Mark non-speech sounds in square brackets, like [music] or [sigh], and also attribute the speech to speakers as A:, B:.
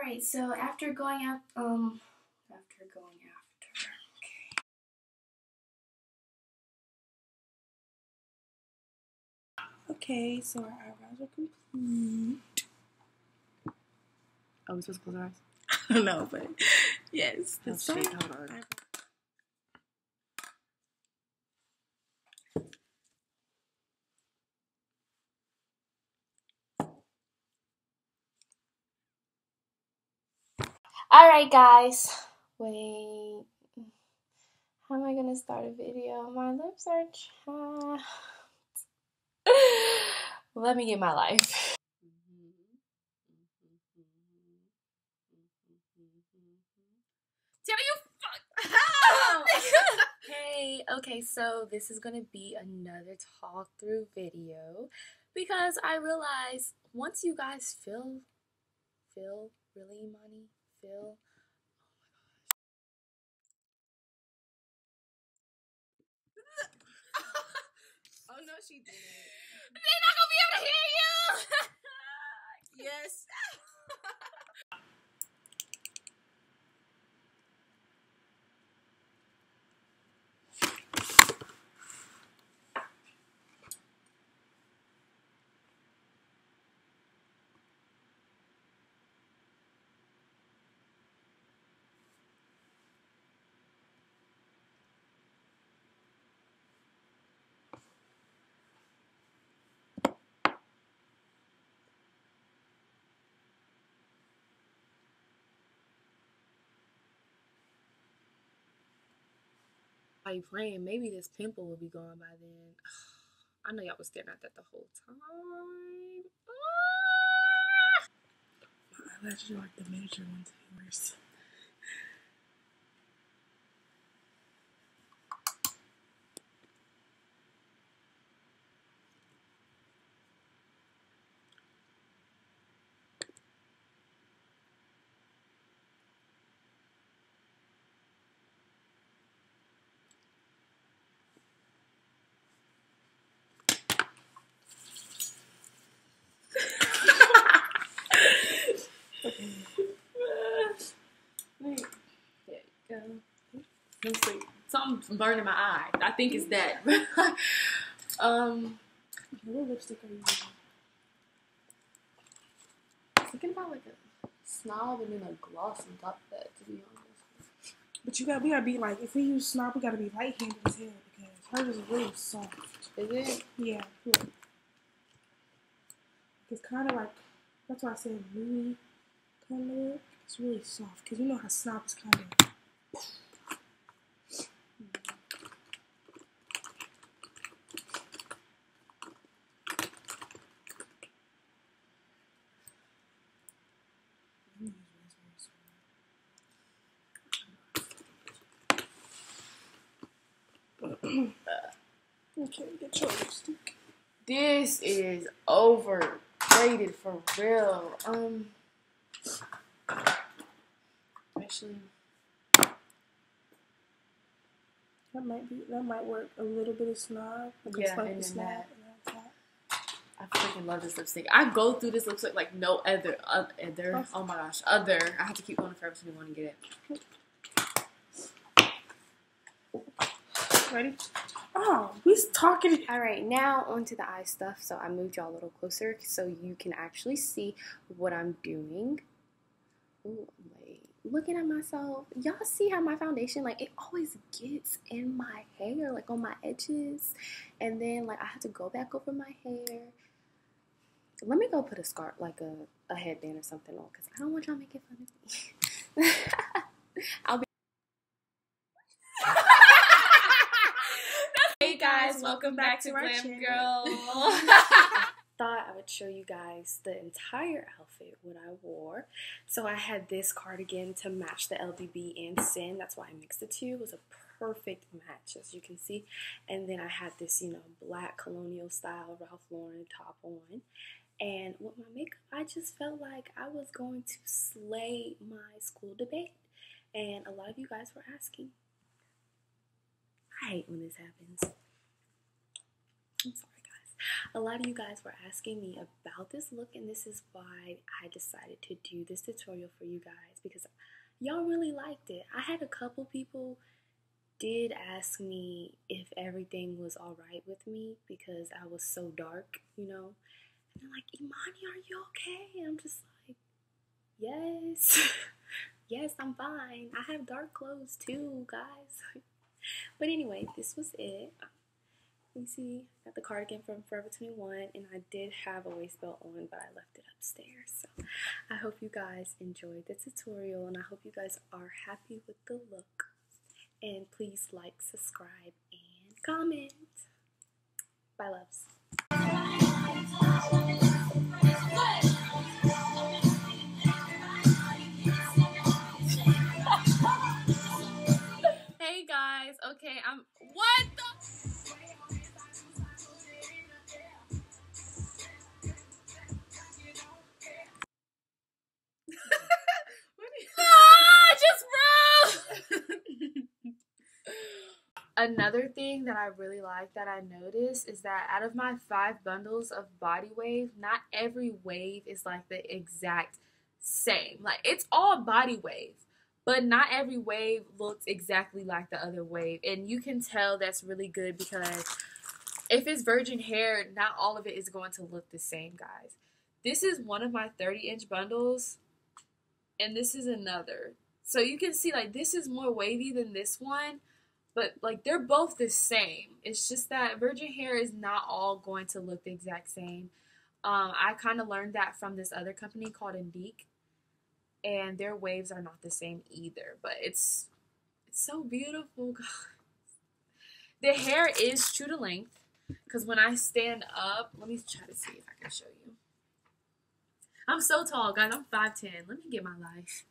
A: Alright, so after going out, um, after going after,
B: Okay, so our eyebrows are complete.
C: Oh, we supposed to close our eyes?
B: I don't know, but yes. That's
C: shit,
B: right.
C: hold on.
A: Alright, guys. Wait. How am I gonna start a video? My lips are chapped. Let me get my life.
C: Tell you fuck. [laughs] hey, okay, so this is gonna be another talk through video because I realize once you guys feel feel really money, feel
B: Oh my gosh. [laughs] oh no, she didn't.
C: they're not gonna be able to hear you. [laughs]
B: Yes. [laughs]
C: Praying? Maybe this pimple will be gone by then. [sighs] I know y'all was staring at that the whole time. Ah!
B: My eyelashes are like the miniature ones of yours.
C: Wait. There you go. Let me Something's burning my eye. I think it's that. [laughs] um,
B: What lipstick are you using?
C: thinking about like a snob and then a gloss on top of that. To be honest.
B: But you got we gotta be like if we use snob, we gotta be light handed as hell because hers is really soft.
C: Is it?
B: Yeah, yeah. It's kind of like that's why I said moody kind of look. It's really soft because you know how snob is kind of. Okay, get your lipstick.
C: This is overrated for real. Um, actually,
B: That might be that might work a little bit of snob. Like
C: Yeah,
B: a slight
C: and
B: snob.
C: that.
B: and that's that.
C: I freaking love this lipstick. I go through this lipstick like no other. Uh, other. Oh my gosh, other. I have to keep going to Forever 21 to get it.
B: Ready? Oh, we's talking.
A: Alright, now onto the eye stuff. So I moved y'all a little closer so you can actually see what I'm doing. Ooh, wait. Looking at myself, y'all see how my foundation, like, it always gets in my hair, like on my edges. And then, like, I have to go back over my hair. Let me go put a scarf, like a, a headband or something on, because I don't want y'all making fun of me. [laughs] I'll be.
C: Hey guys, welcome back to
B: our
C: Glam
B: channel.
C: Girl. [laughs]
A: thought I would show you guys the entire outfit what I wore. So I had this cardigan to match the LDB and Sin. That's why I mixed the two. It was a perfect match as you can see. And then I had this, you know, black colonial style Ralph Lauren top on. And with my makeup, I just felt like I was going to slay my school debate. And a lot of you guys were asking. I hate when this happens. I'm sorry, guys. a lot of you guys were asking me about this look and this is why I decided to do this tutorial for you guys because y'all really liked it. I had a couple people did ask me if everything was alright with me because I was so dark, you know. And they're like, Imani, are you okay? And I'm just like, yes. [laughs] yes, I'm fine. I have dark clothes too, guys. [laughs] but anyway, this was it. You see, I got the cardigan from Forever 21, and I did have a waist belt on, but I left it upstairs. So I hope you guys enjoyed the tutorial, and I hope you guys are happy with the look. And please like, subscribe, and comment. Bye, loves.
C: Another thing that I really like that I noticed is that out of my five bundles of body wave, not every wave is like the exact same. Like it's all body wave, but not every wave looks exactly like the other wave. And you can tell that's really good because if it's virgin hair, not all of it is going to look the same, guys. This is one of my 30 inch bundles, and this is another. So you can see like this is more wavy than this one, but like they're both the same. It's just that virgin hair is not all going to look the exact same. Um, I kind of learned that from this other company called Indique, and their waves are not the same either. But it's it's so beautiful, [laughs] guys. The hair is true to length because when I stand up, let me try to see if I can show you. I'm so tall, guys. I'm 5'10. Let me get my life.